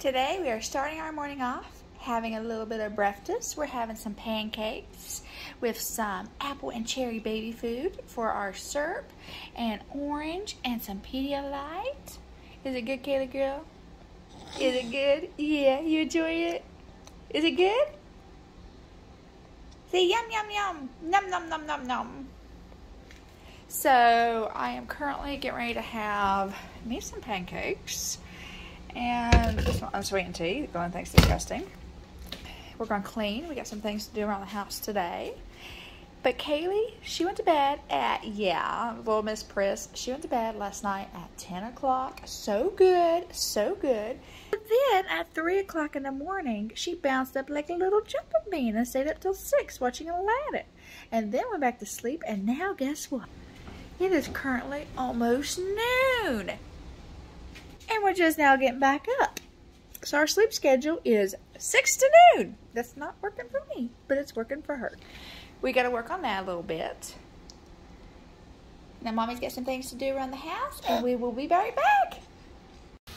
Today we are starting our morning off having a little bit of breakfast. We're having some pancakes with some apple and cherry baby food for our syrup and orange and some Pedialyte. Is it good, Kayla girl? Is it good? Yeah, you enjoy it? Is it good? Say yum, yum, yum. Num, num, num, num, num. So I am currently getting ready to have me some pancakes. And unsweetened tea, going thanks disgusting. We're going to clean. We got some things to do around the house today. But Kaylee, she went to bed at, yeah, little Miss Priss, she went to bed last night at 10 o'clock. So good, so good. But then at 3 o'clock in the morning, she bounced up like a little jumping bean and stayed up till 6 watching Aladdin. And then went back to sleep, and now guess what? It is currently almost noon. And we're just now getting back up. So our sleep schedule is 6 to noon. That's not working for me, but it's working for her. We got to work on that a little bit. Now, Mommy's got some things to do around the house, and we will be right back.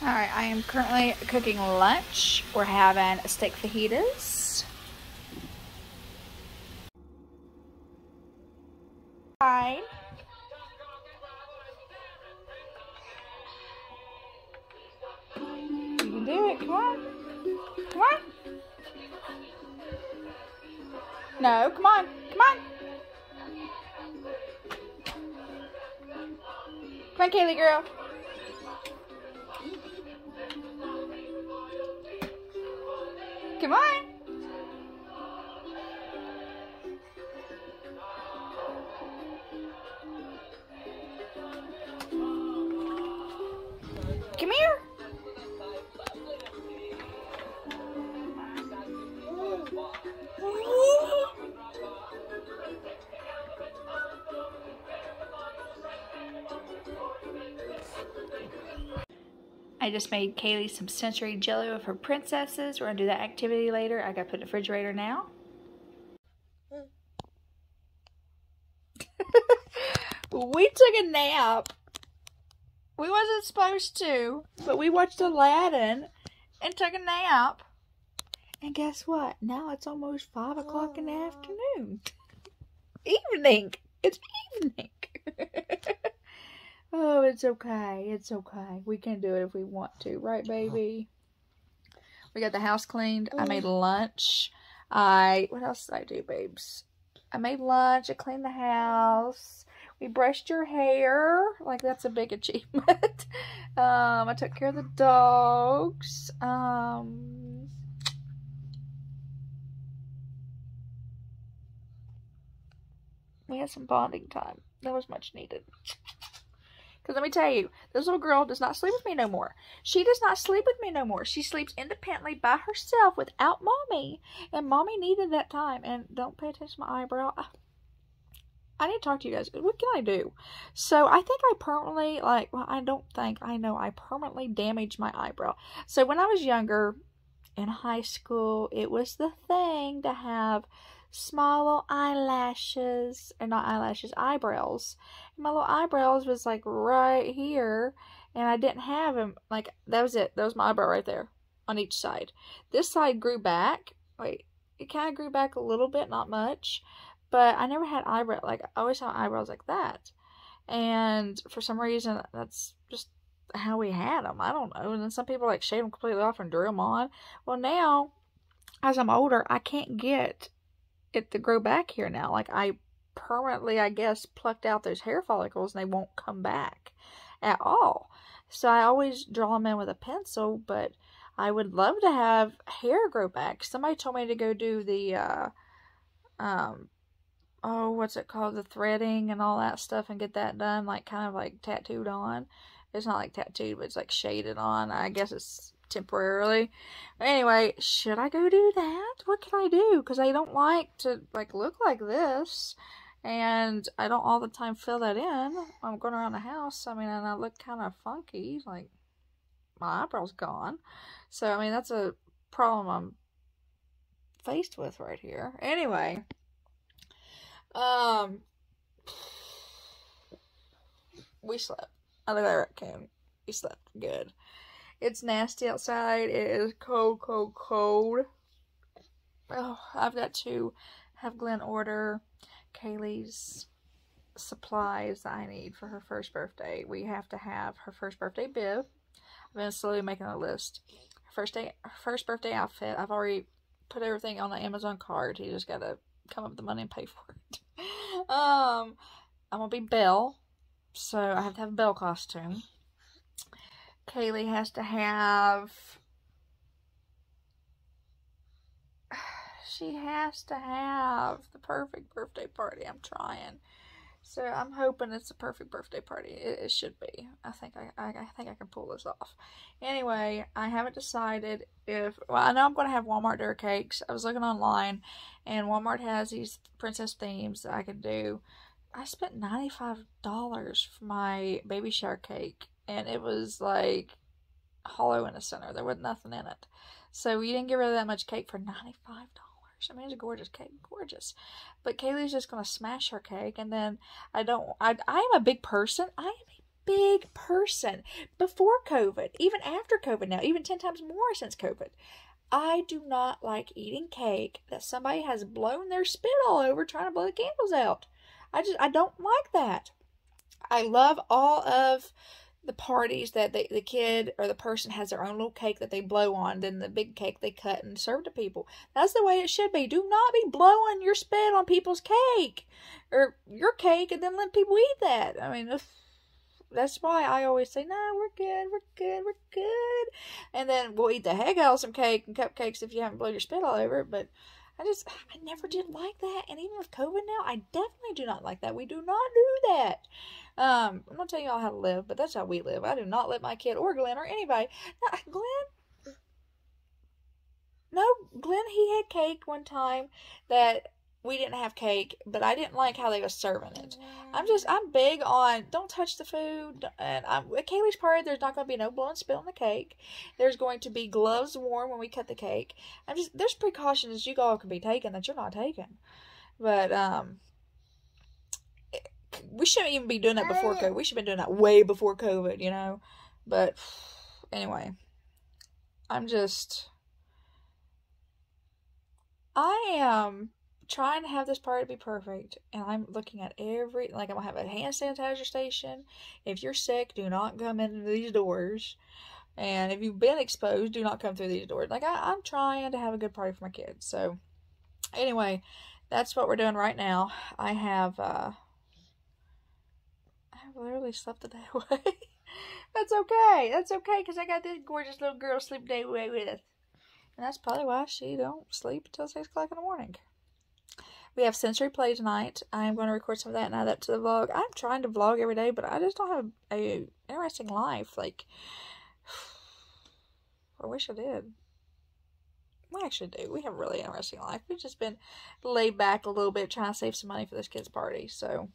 All right, I am currently cooking lunch. We're having steak fajitas. Fine. Do it. Come on. Come on. No, come on. Come on. Come on, Kaylee girl. Come on. I just made Kaylee some sensory jello of her princesses. We're gonna do that activity later. I gotta put in the refrigerator now. we took a nap. We wasn't supposed to, but we watched Aladdin and took a nap. And guess what? Now it's almost five o'clock in the afternoon. Evening. It's evening. oh, it's okay. It's okay. We can do it if we want to, right, baby? We got the house cleaned. I made lunch. I what else did I do, babes? I made lunch. I cleaned the house. We brushed your hair. Like that's a big achievement. um, I took care of the dogs. Um, we had some bonding time. That was much needed. Because let me tell you, this little girl does not sleep with me no more. She does not sleep with me no more. She sleeps independently by herself without mommy. And mommy needed that time. And don't pay attention to my eyebrow. I need to talk to you guys. What can I do? So I think I permanently, like, well, I don't think, I know I permanently damaged my eyebrow. So when I was younger, in high school, it was the thing to have small little eyelashes, or not eyelashes, eyebrows. And my little eyebrows was like right here, and I didn't have them. Like, that was it. That was my eyebrow right there on each side. This side grew back. Wait, it kind of grew back a little bit, not much. But I never had eyebrow, like, I always had eyebrows like that. And for some reason, that's just how we had them. I don't know. And then some people like shave them completely off and drill them on. Well, now, as I'm older, I can't get it to grow back here now. Like, I permanently, I guess, plucked out those hair follicles and they won't come back at all. So I always draw them in with a pencil, but I would love to have hair grow back. Somebody told me to go do the, uh, um, oh, what's it called? The threading and all that stuff and get that done, like kind of like tattooed on. It's not like tattooed, but it's like shaded on. I guess it's temporarily. Anyway, should I go do that? What can I do? Because I don't like to like look like this. And I don't all the time fill that in. I'm going around the house. I mean, and I look kind of funky. Like, my eyebrow's gone. So, I mean, that's a problem I'm faced with right here. Anyway. Um, we slept. I look at that raccoon. We slept good. It's nasty outside. It is cold, cold, cold. Oh, I've got to have Glenn order Kaylee's supplies I need for her first birthday. We have to have her first birthday bib. I've been slowly making a list. First day, first birthday outfit. I've already put everything on the Amazon card. You just gotta come up with the money and pay for it. um, I'm gonna be Belle, so I have to have a Belle costume. Kaylee has to have. She has to have the perfect birthday party. I'm trying. So I'm hoping it's a perfect birthday party. It, it should be. I think I, I, I think I can pull this off. Anyway, I haven't decided if well I know I'm gonna have Walmart Dura cakes. I was looking online, and Walmart has these princess themes that I can do. I spent ninety five dollars for my baby shower cake, and it was like hollow in the center. There was nothing in it, so you didn't get rid of that much cake for ninety five dollars. I mean, it's a gorgeous cake, gorgeous. But Kaylee's just gonna smash her cake, and then I don't. I I am a big person. I am a big person before COVID, even after COVID. Now, even ten times more since COVID. I do not like eating cake that somebody has blown their spit all over trying to blow the candles out. I just I don't like that. I love all of the parties that they, the kid or the person has their own little cake that they blow on, then the big cake they cut and serve to people. That's the way it should be. Do not be blowing your spit on people's cake or your cake and then let people eat that. I mean, that's why I always say, no, we're good, we're good, we're good. And then we'll eat the heck out of some cake and cupcakes if you haven't blown your spit all over it. But I just, I never did like that. And even with COVID now, I definitely do not like that. We do not do that. Um, I'm not telling y'all how to live, but that's how we live. I do not let my kid or Glenn or anybody. Glenn, no, Glenn, he had cake one time that we didn't have cake, but I didn't like how they was serving it. I'm just, I'm big on don't touch the food. And I'm, at Kaylee's party, there's not going to be no blowing spill on the cake. There's going to be gloves worn when we cut the cake. I'm just, there's precautions you all can be taking that you're not taking. But, um, we shouldn't even be doing that before COVID. We should have been doing that way before COVID, you know. But anyway, I'm just I am trying to have this party to be perfect, and I'm looking at every like I'm gonna have a hand sanitizer station. If you're sick, do not come into these doors. And if you've been exposed, do not come through these doors. Like I, I'm trying to have a good party for my kids. So anyway, that's what we're doing right now. I have uh literally slept the day away. that's okay. That's okay because I got this gorgeous little girl to sleep day away with us. And that's probably why she don't sleep until 6 o'clock in the morning. We have sensory play tonight. I am going to record some of that and add that to the vlog. I'm trying to vlog every day, but I just don't have a interesting life. Like, I wish I did. We actually do. We have a really interesting life. We've just been laid back a little bit trying to save some money for this kid's party. So,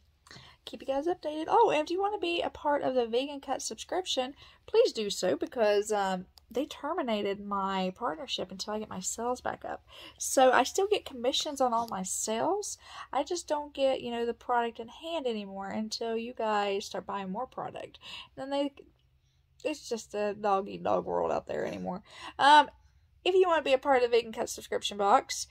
keep you guys updated. Oh, and if you want to be a part of the Vegan Cut subscription, please do so because um, they terminated my partnership until I get my sales back up. So I still get commissions on all my sales. I just don't get, you know, the product in hand anymore until you guys start buying more product. Then they it's just a dog eat dog world out there anymore. Um if you want to be a part of the Vegan Cut subscription box,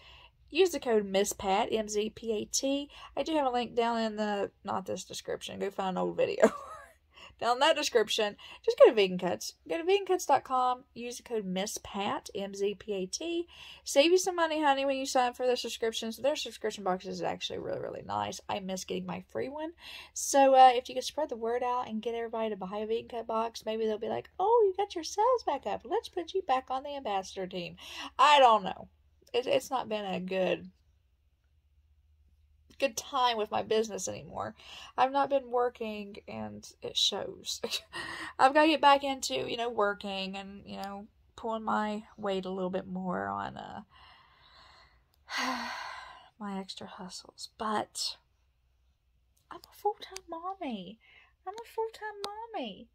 Use the code MISSPAT, M-Z-P-A-T. I do have a link down in the, not this description, go find an old video. down in that description, just go to Vegan Cuts. Go to vegancuts.com, use the code MISSPAT, M-Z-P-A-T. Save you some money, honey, when you sign up for their subscriptions. Their subscription box is actually really, really nice. I miss getting my free one. So uh, if you could spread the word out and get everybody to buy a Vegan Cut box, maybe they'll be like, oh, you got your sales back up. Let's put you back on the ambassador team. I don't know it, it's not been a good good time with my business anymore. I've not been working and it shows. I've got to get back into, you know, working and, you know, pulling my weight a little bit more on uh my extra hustles. But I'm a full-time mommy. I'm a full-time mommy.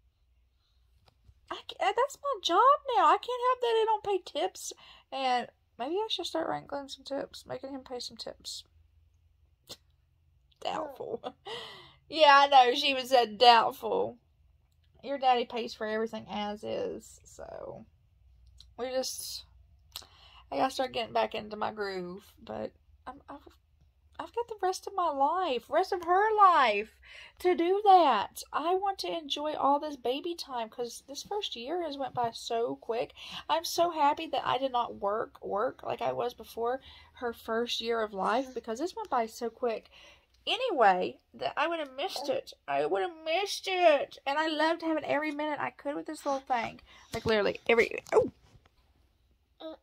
I, that's my job now. I can't have that they don't pay tips and Maybe I should start wrangling some tips, making him pay some tips. Doubtful. yeah, I know. She was said doubtful. your daddy pays for everything as is. So we just, I gotta start getting back into my groove. But I'm, I've, I've got the rest of my life, rest of her life to do that. I want to enjoy all this baby time because this first year has went by so quick. I'm so happy that I did not work work like I was before her first year of life because this went by so quick. Anyway, that I would have missed it. I would have missed it, and I loved having every minute I could with this little thing. Like literally every. Oh,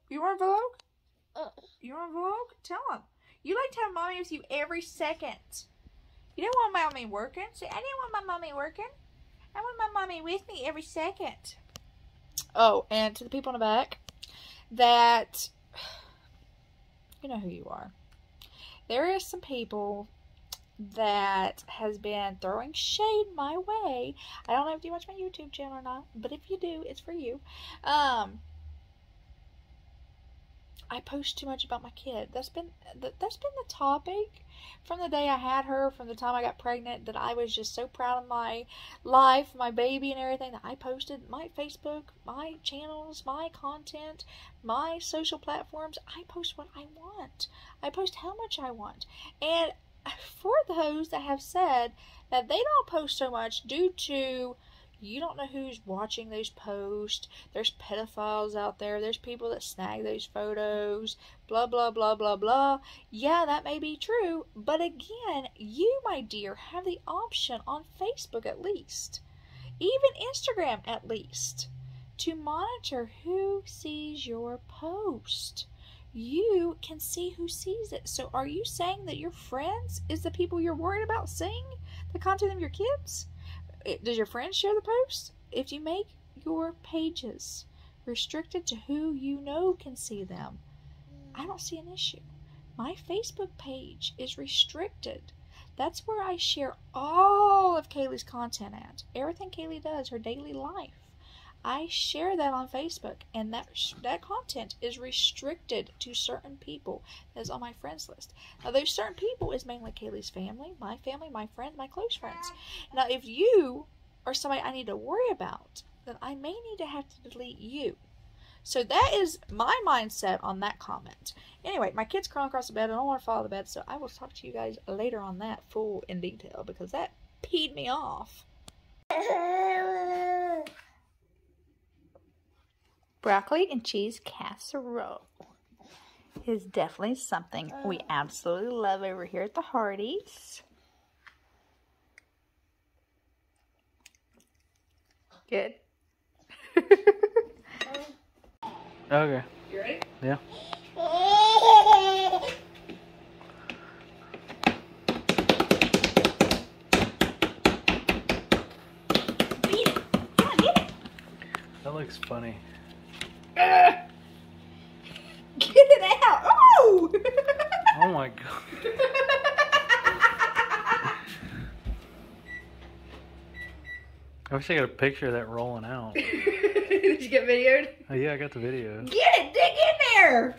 you want a vlog? Uh. You want a vlog? Tell them. You like to have mommy with you every second. You don't want my mommy working. See, I didn't want my mommy working. I want my mommy with me every second. Oh, and to the people in the back, that you know who you are. There is some people that has been throwing shade my way. I don't know if you watch my YouTube channel or not, but if you do, it's for you. Um, I post too much about my kid. That's been that's been the topic from the day I had her, from the time I got pregnant. That I was just so proud of my life, my baby, and everything that I posted my Facebook, my channels, my content, my social platforms. I post what I want. I post how much I want, and for those that have said that they don't post so much due to you don't know who's watching those posts. There's pedophiles out there. There's people that snag those photos. Blah, blah, blah, blah, blah. Yeah, that may be true. But again, you, my dear, have the option on Facebook at least, even Instagram at least, to monitor who sees your post. You can see who sees it. So, are you saying that your friends is the people you're worried about seeing the content of your kids? Does your friends share the post? If you make your pages restricted to who you know can see them, I don't see an issue. My Facebook page is restricted. That's where I share all of Kaylee's content at. Everything Kaylee does, her daily life. I share that on Facebook, and that that content is restricted to certain people that's on my friends list. Now, those certain people is mainly Kaylee's family, my family, my friends, my close friends. Now, if you are somebody I need to worry about, then I may need to have to delete you. So that is my mindset on that comment. Anyway, my kid's crawling across the bed. I don't want to fall the bed, so I will talk to you guys later on that full in detail because that peed me off. broccoli and cheese casserole is definitely something we uh. absolutely love over here at the Hardys. Good. okay. You ready? Yeah. That looks funny. Get it out! Oh! oh my god. I wish I got a picture of that rolling out. Did you get videoed? Oh yeah, I got the video. Get it! Dig in there!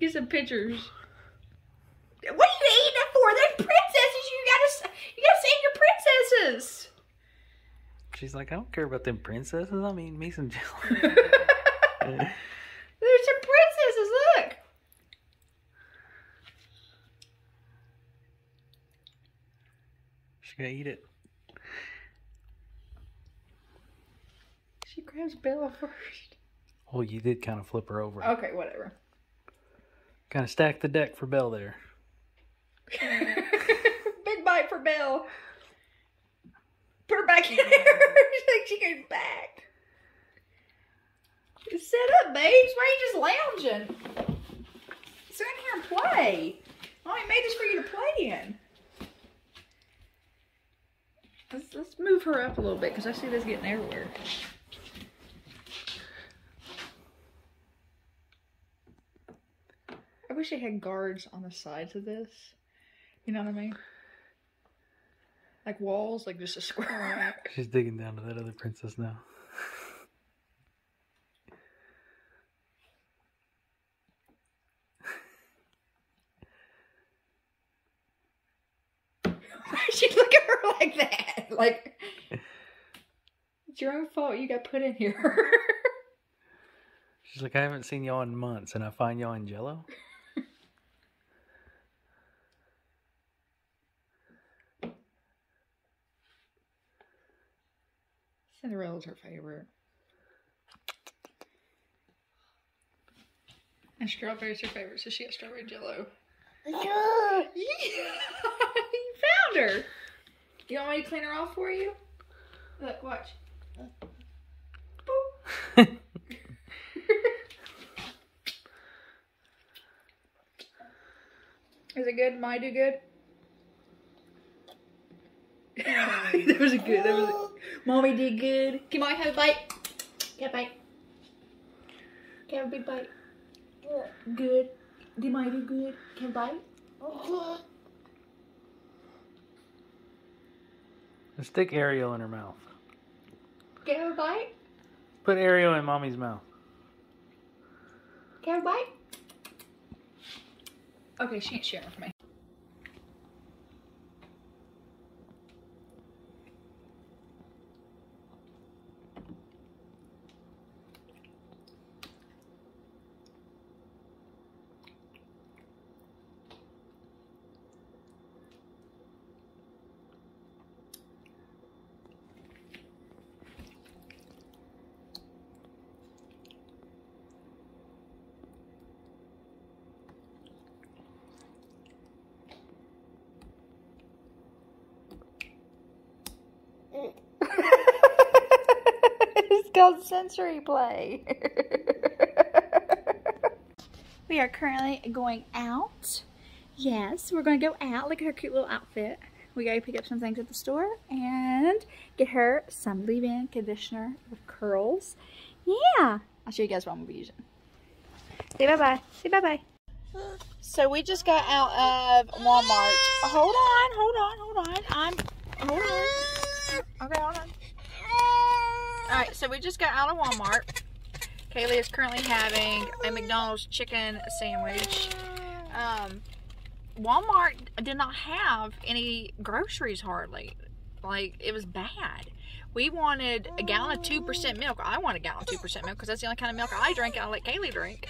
Get some pictures. What are you eating it for? They're princesses. You gotta, you gotta save your princesses. She's like, I don't care about them princesses. I mean, me some jello. There's some princesses. Look. She's gonna eat it. She grabs Bella first. Oh, you did kind of flip her over. Okay, whatever. Kind of stack the deck for Belle there. Big bite for Belle. Put her back in there. like she goes back. Sit up, babes. Why are you just lounging? Sit in here and play. I only made this for you to play in. Let's, let's move her up a little bit because I see this getting everywhere. I wish they had guards on the sides of this. You know what I mean? Like walls, like just a square. She's digging down to that other princess now. She'd look at her like It's your own fault. You got put in here. She's like, I haven't seen y'all in months, and I find y'all in Jello. Cinderella's her favorite. And strawberry's her favorite, so she got strawberry jello. Yeah! you found her! You want me to clean her off for you? Look, watch. Boop. Is it good? Might do good? that was a good. That was a, Mommy did good. Can Mommy have a bite? Get a bite. Can I have a big bite? Good. Did Mommy do good? Can I bite? Stick Ariel in her mouth. Get her a bite? Put Ariel in mommy's mouth. I have a bite? Okay, she ain't sharing with me. Sensory play. we are currently going out. Yes, we're going to go out. Look at her cute little outfit. We got to pick up some things at the store and get her some leave-in conditioner with curls. Yeah. I'll show you guys what I'm going to be using. Say bye-bye. Say bye-bye. So we just got out of Walmart. Hold on, hold on, hold on. I'm, hold on. Okay, hold on. Alright, so we just got out of Walmart. Kaylee is currently having a McDonald's chicken sandwich. Um, Walmart did not have any groceries hardly. Like, it was bad. We wanted a gallon of 2% milk. I want a gallon of 2% milk because that's the only kind of milk I drink and I let Kaylee drink.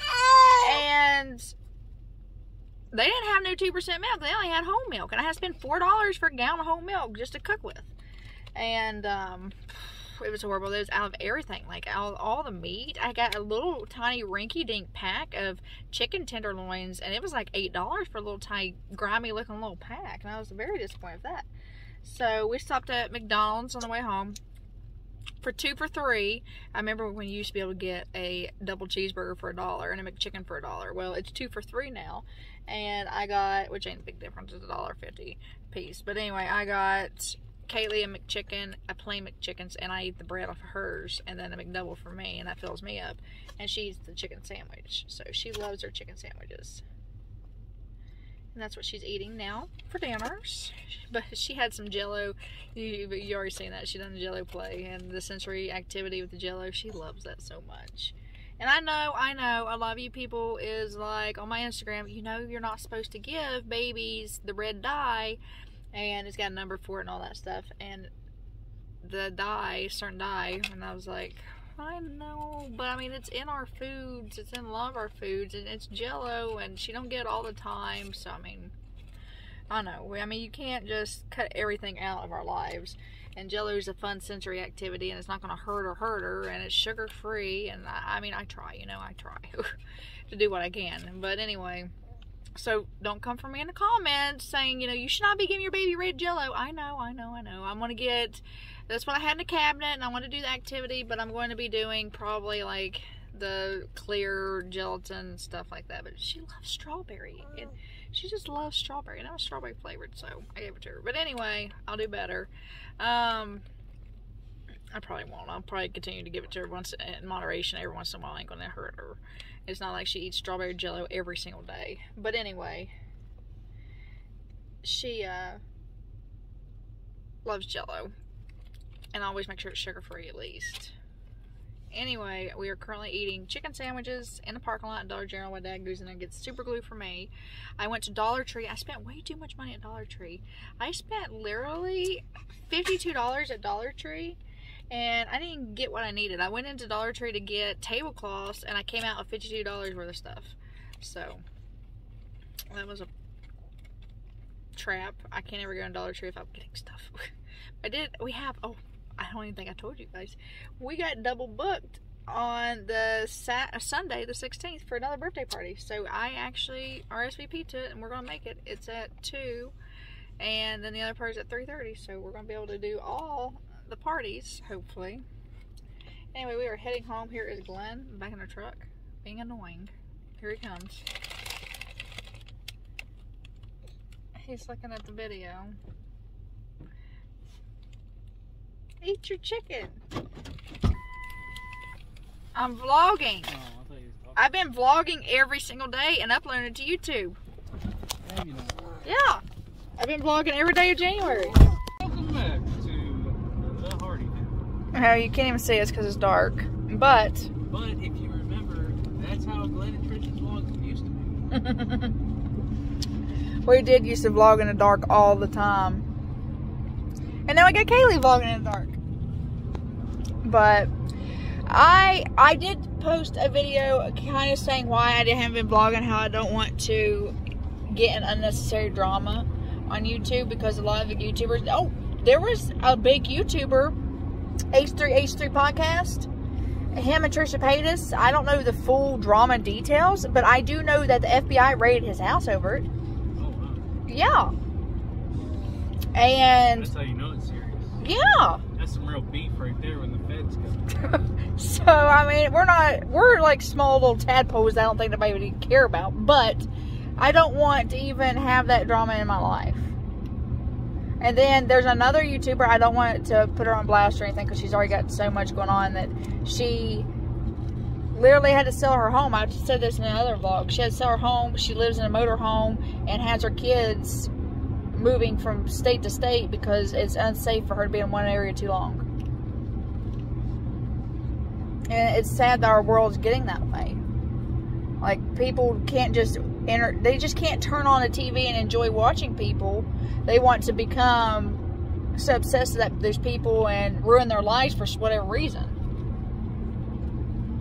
And they didn't have no 2% milk. They only had whole milk. And I had to spend $4 for a gallon of whole milk just to cook with. And, um, it was horrible. It was out of everything, like all, all the meat. I got a little tiny rinky dink pack of chicken tenderloins, and it was like eight dollars for a little tiny grimy looking little pack, and I was very disappointed with that. So we stopped at McDonald's on the way home for two for three. I remember when you used to be able to get a double cheeseburger for a dollar and a McChicken for a dollar. Well, it's two for three now, and I got which ain't a big difference. It's a dollar fifty piece, but anyway, I got Kaylee a McChicken, a plain McChickens, and I eat the bread off of hers, and then a McDouble for me, and that fills me up. And she eats the chicken sandwich, so she loves her chicken sandwiches. And that's what she's eating now for dinners. But she had some Jello. You you already seen that. She done the Jello play and the sensory activity with the Jello. She loves that so much. And I know, I know, a lot of you people is like on my Instagram. You know, you're not supposed to give babies the red dye and it's got a number for it and all that stuff. And the dye, certain dye, and I was like, I know, but I mean, it's in our foods. It's in a lot of our foods, and it's Jello, and she don't get it all the time. So I mean, I know. I mean, you can't just cut everything out of our lives. And Jello is a fun sensory activity, and it's not going to hurt or hurt her, and it's sugar free. And I, I mean, I try, you know, I try to do what I can. But anyway. So don't come for me in the comments saying, you know, you should not be giving your baby red jello. I know, I know, I know. I'm going to get, that's what I had in the cabinet and I want to do the activity, but I'm going to be doing probably like the clear gelatin stuff like that. But she loves strawberry. And she just loves strawberry. And I was strawberry flavored, so I gave it to her. But anyway, I'll do better. Um, I probably won't. I'll probably continue to give it to her once in moderation every once in a while. I ain't going to hurt her. It's not like she eats strawberry jello every single day. But anyway, she uh, loves jello. And always make sure it's sugar free at least. Anyway, we are currently eating chicken sandwiches in the parking lot at Dollar General. My dad goes in and gets super glue for me. I went to Dollar Tree. I spent way too much money at Dollar Tree. I spent literally $52 at Dollar Tree and I didn't get what I needed. I went into Dollar Tree to get tablecloths, and I came out with fifty-two dollars worth of stuff. So that was a trap. I can't ever go in Dollar Tree if I'm getting stuff. I did. We have. Oh, I don't even think I told you guys. We got double booked on the sat- uh, Sunday, the 16th, for another birthday party. So I actually RSVP to it, and we're gonna make it. It's at two, and then the other party's at 3:30. So we're gonna be able to do all the parties, hopefully. Anyway, we are heading home. Here is Glenn back in the truck, being annoying. Here he comes. He's looking at the video. Eat your chicken. I'm vlogging. Oh, I he was I've been vlogging every single day and uploading it to YouTube. Yeah. I've been vlogging every day of January. Welcome back to the Hardy Oh, you can't even see us because it's dark. But But if you remember, that's how Glenn and Trish's vlogs used to be. we did used to vlog in the dark all the time. And now we got Kaylee vlogging in the dark. But I I did post a video kind of saying why I didn't have been vlogging, how I don't want to get an unnecessary drama on YouTube because a lot of the YouTubers oh, there was a big YouTuber, H3H3 podcast. Him and Trisha Paytas. I don't know the full drama details, but I do know that the FBI raided his house over it. Oh, wow. Yeah. And That's how you know it's serious. yeah. That's some real beef right there when the feds come. So I mean, we're not we're like small little tadpoles. I don't think anybody would even care about. But I don't want to even have that drama in my life. And then there's another YouTuber. I don't want to put her on blast or anything because she's already got so much going on that she literally had to sell her home. I just said this in another vlog. She had to sell her home. She lives in a motor home and has her kids moving from state to state because it's unsafe for her to be in one area too long. And it's sad that our world's getting that way. Like people can't just enter they just can't turn on a TV and enjoy watching people. They want to become so obsessed that there's people and ruin their lives for whatever reason.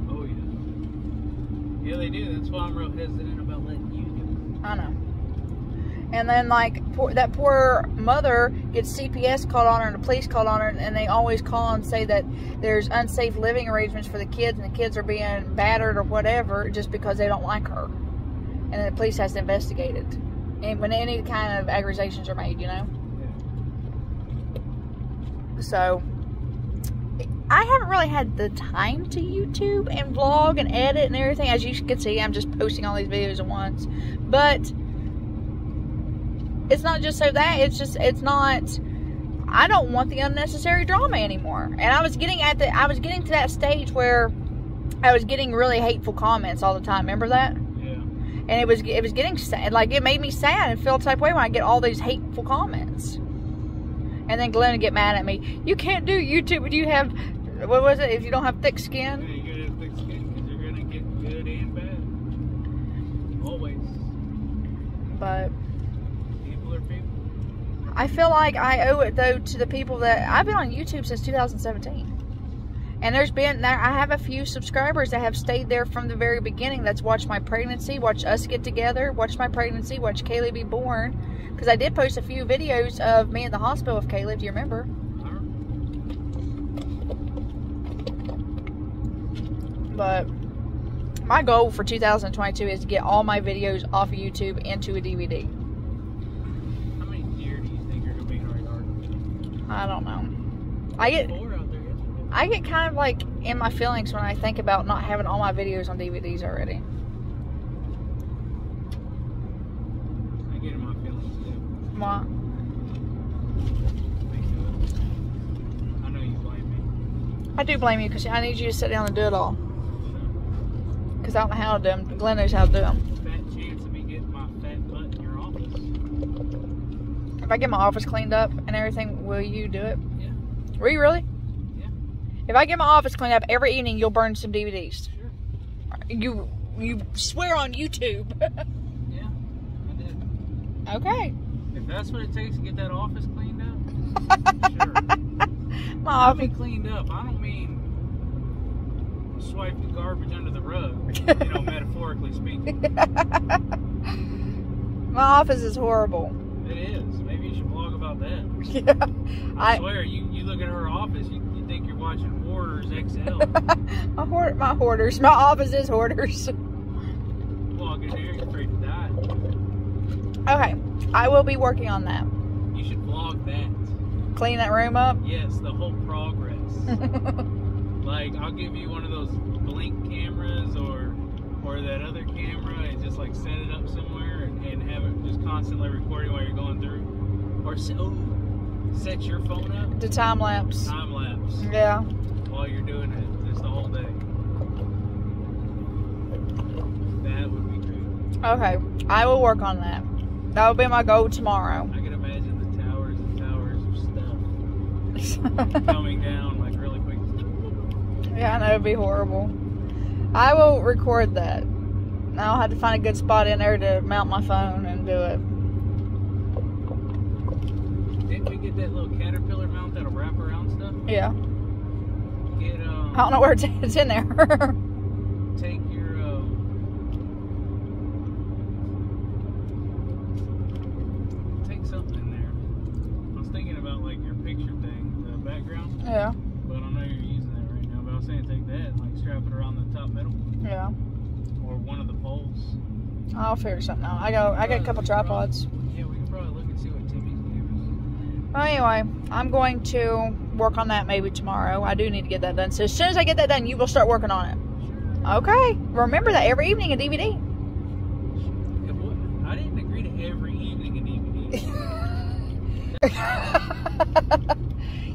Oh, yeah. Yeah, they do. That's why I'm real hesitant about letting you do it. I know. And then like poor, that poor mother gets CPS called on her and the police called on her, and they always call and say that there's unsafe living arrangements for the kids, and the kids are being battered or whatever just because they don't like her, and the police has to investigate it. And when any kind of accusations are made, you know. So I haven't really had the time to YouTube and vlog and edit and everything. As you can see, I'm just posting all these videos at once. But it's not just so that it's just it's not I don't want the unnecessary drama anymore. And I was getting at the I was getting to that stage where I was getting really hateful comments all the time. Remember that? Yeah. And it was it was getting sad. Like it made me sad and feel the type of way when I get all these hateful comments. And then Glenn would get mad at me. You can't do YouTube if you have what was it? If you don't have thick Yeah, skin. you gotta have thick skin because you're gonna get good and bad. Always. But People are people. I feel like I owe it though to the people that I've been on YouTube since 2017. And there's been there I have a few subscribers that have stayed there from the very beginning. That's watched my pregnancy, watched us get together, watched my pregnancy, watched Kaylee be born. Because I did post a few videos of me in the hospital with Kaylee. Do you remember? But my goal for 2022 is to get all my videos off of YouTube into a DVD. How many deer do you think are gonna be in our yard? I don't know. I get Four out there yesterday. I get kind of like in my feelings when I think about not having all my videos on DVDs already. I get in my feelings too. Why? I know you blame me. I do blame you because I need you to sit down and do it all. Because I don't know how to do them. Glenn knows how to do them. Fat chance of me getting my fat butt in your office. If I get my office cleaned up and everything, will you do it? Yeah. Will you really? If I get my office cleaned up every evening, you'll burn some DVDs. Sure. You you swear on YouTube. Yeah. I did. okay. If that's what it takes to get that office cleaned up, sure. My office. cleaned up. I don't mean swipe the garbage under the rug. You know, metaphorically speaking. My office is horrible. It is. Maybe you should blog about that. Yeah. I, I swear, you, you look at her office, you, you think you're watching Hoarders XL. my hoard my hoarders. My office is hoarders. Log in there, you're afraid to die. Okay. I will be working on that. You should vlog that. Clean that room up. Yes, the whole progress. like, I'll give you one of those blink cameras or or that other camera and just like set it up somewhere and, and have it just constantly recording while you're going through. Or se- oh, set your phone up, the time lapse. time lapse, Yeah. while you're doing it just the whole day. That would be great. Okay. I will work on that. That will be my goal tomorrow. I can imagine the towers and towers of stuff coming down like really quick. yeah, I know it'd be horrible. I will record that. I'll have to find a good spot in there to mount my phone and do it. Didn't we get that little caterpillar mount that'll wrap around stuff? Yeah. Get um. I don't know where it's, it's in there. take your uh, take something in there. I was thinking about like your picture thing, the background, yeah. but I don't know you're using that right now. But I was saying take that and like strap it around the top middle Yeah. or one of the poles. I'll figure something out. I go. I got a couple tripods. Yeah, we can probably look and see what Timmy's gave Well, anyway, I'm going to work on that maybe tomorrow. I do need to get that done. So as soon as I get that done, you will start working on it. Okay. Remember that every evening a DVD. I didn't agree to every evening a DVD.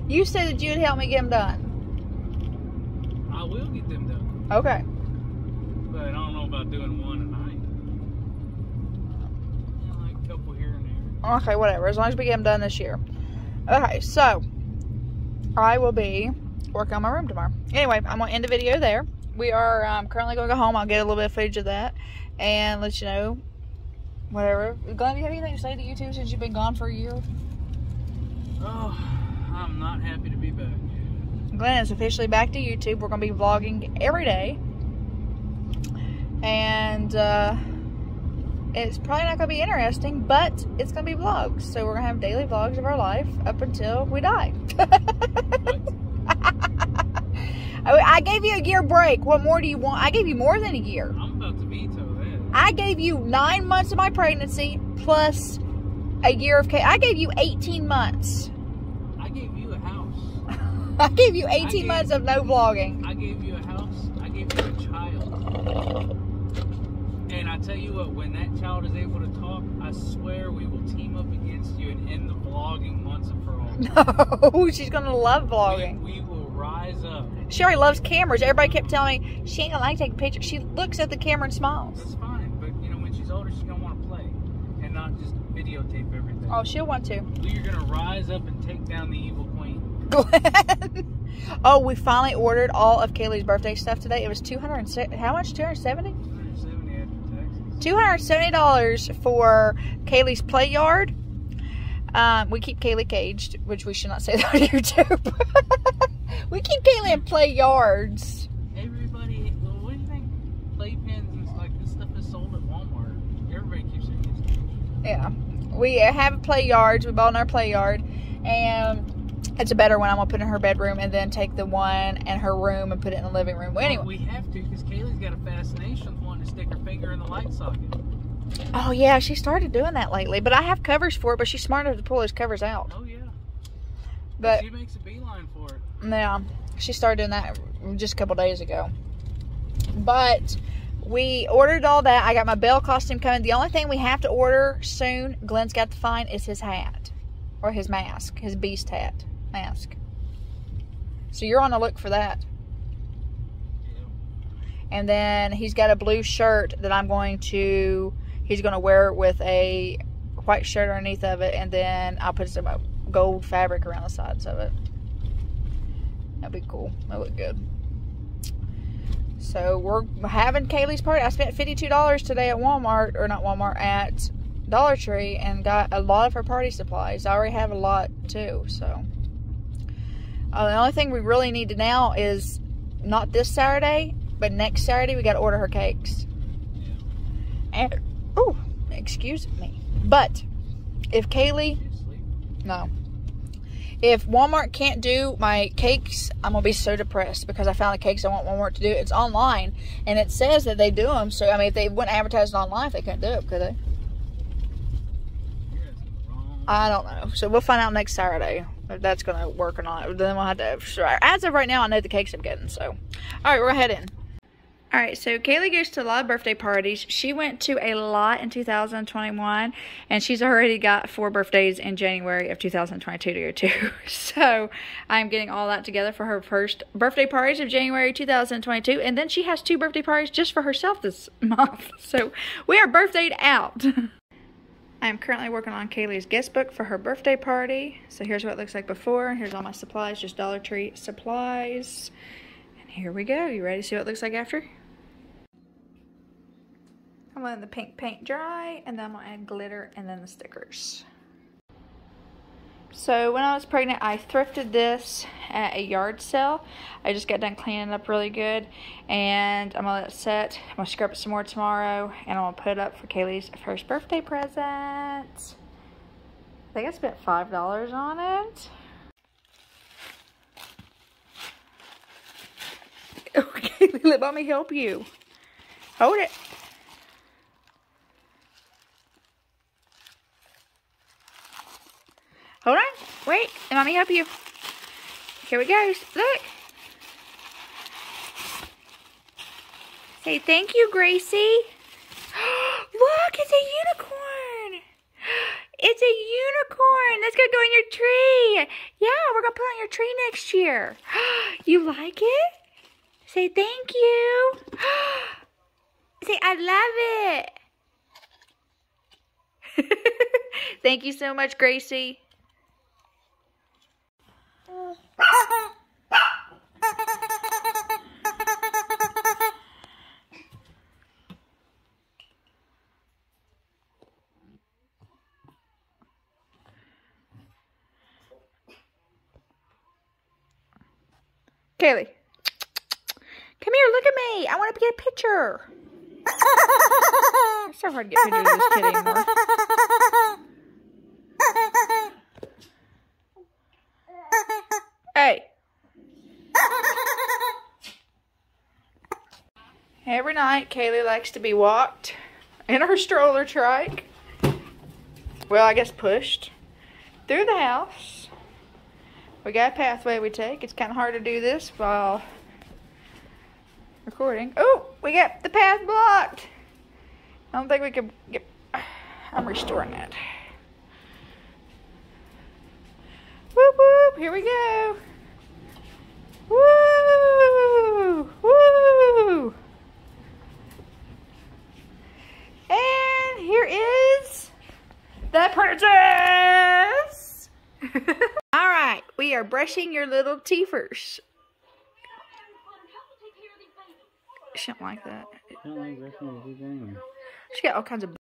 you said that you'd help me get them done. I will get them done, Okay. but I don't know about doing one a night. Yeah, like a couple here and there. Okay, whatever. As long as we get them done this year. Okay, so I will be working on my room tomorrow. Anyway, I'm gonna end the video there. We are um, currently going to go home. I'll get a little bit of footage of that and let you know whatever. Glenn, do you have anything to say to you two since you've been gone for a year? Oh, I'm not happy to be back. Glenn is officially back to YouTube. We're going to be vlogging every day. And uh, it's probably not going to be interesting, but it's going to be vlogs. So we're going to have daily vlogs of our life up until we die. I I gave you a year break. What more do you want? I gave you more than a year. I'm about to veto that. I gave you nine months of my pregnancy plus a year of care. I gave you 18 months. I gave you a house. I gave you 18 gave- months of no vlogging. I gave you a house. I gave you a child. I tell you what, when that child is able to talk, I swear we will team up against you and end the vlogging once and for all. No, she's gonna love vlogging. We, we will rise up. She already loves cameras. Everybody kept telling me she ain't gonna like taking pictures. She looks at the camera and smiles. That's fine, but you know when she's older, she's gonna want to play and not just videotape everything. Oh, she'll want to. We are gonna rise up and take down the evil queen. Glenn. oh, we finally ordered all of Kaylee's birthday stuff today. It was two hundred and how much? Two hundred seventy. 270 after taxes. Two hundred seventy dollars for Kaylee's play yard. Um, we keep Kaylee caged, which we should not say that on YouTube. we keep Kaylee in play yards. Everybody, well, what do you think? Playpens and like this stuff is sold at Walmart. Everybody keeps it's Yeah, we have play yards. We bought in our play yard, and it's a better one. I'm gonna put in her bedroom, and then take the one in her room and put it in the living room. Well, anyway. we have to because Kaylee's got a fascination with wanting to stick her finger in the light socket. Oh yeah, she started doing that lately. But I have covers for it. But she's smart enough to pull those covers out. Oh yeah. But she makes a beeline for it. yeah, she started doing that just a couple days ago. But we ordered all that. I got my Belle costume coming. The only thing we have to order soon, Glenn's got to find, is his hat or his mask, his beast hat mask. So you're on the look for that. And then he's got a blue shirt that I'm going to, he's going to wear with a white shirt underneath of it. And then I'll put some gold fabric around the sides of it. That'd be cool. That look good. So we're having Kaylee's party. I spent $52 today at Walmart, or not Walmart, at Dollar Tree and got a lot of her party supplies. I already have a lot too, so Uh, the only thing we really need to now is not this Saturday, but next Saturday we got to order her cakes. And oh, excuse me. But if Kaylee, no, if Walmart can't do my cakes, I'm gonna be so depressed because I found the cakes I want Walmart to do. It's online and it says that they do them. So I mean, if they wouldn't advertise it online, they couldn't do it, could they? I don't know. So we'll find out next Saturday if that's gonna work or not. Then we'll have to. As of right now, I know the cakes I'm getting. So, all right, we're heading. All right, so Kaylee goes to a lot of birthday parties. She went to a lot in 2021, and she's already got four birthdays in January of 2022 to go to. So I'm getting all that together for her first birthday parties of January 2022, and then she has two birthday parties just for herself this month. So we are birthdayed out. I'm currently working on Kaylee's guest book for her birthday party. So here's what it looks like before. Here's all my supplies, just Dollar Tree supplies. And here we go. You ready to see what it looks like after? I'm letting the pink paint dry and then I'm gonna add glitter and then the stickers. So when I was pregnant, I thrifted this at a yard sale. I just got done cleaning it up really good and I'm gonna let it set. I'm gonna scrub it some more tomorrow and I'm gonna put it up for Kaylee's first birthday present. I think I spent $5 on it. Okay, let me help you. Hold it. Hold on. Wait. Let me help you. Here we go. Look. Say thank you, Gracie. Look, it's a unicorn. It's a unicorn. That's to go in your tree. Yeah, we're going to put on your tree next year. You like it? Say thank you. Say I love it. thank you so much, Gracie. Kaylee, come here, look at me. I want to get a picture. it's so hard to get pictures of this kid anymore. Every night, Kaylee likes to be walked in her stroller trike. Well, I guess pushed through the house. We got a pathway we take. It's kind of hard to do this while recording. Oh, we got the path blocked. I don't think we can get... I'm restoring that. Whoop whoop, here we go. Woo! Woo! And here is the princess. All right, we are brushing your little teethers. She don't like that. I don't like brushing your teeth anyway. She got all kinds of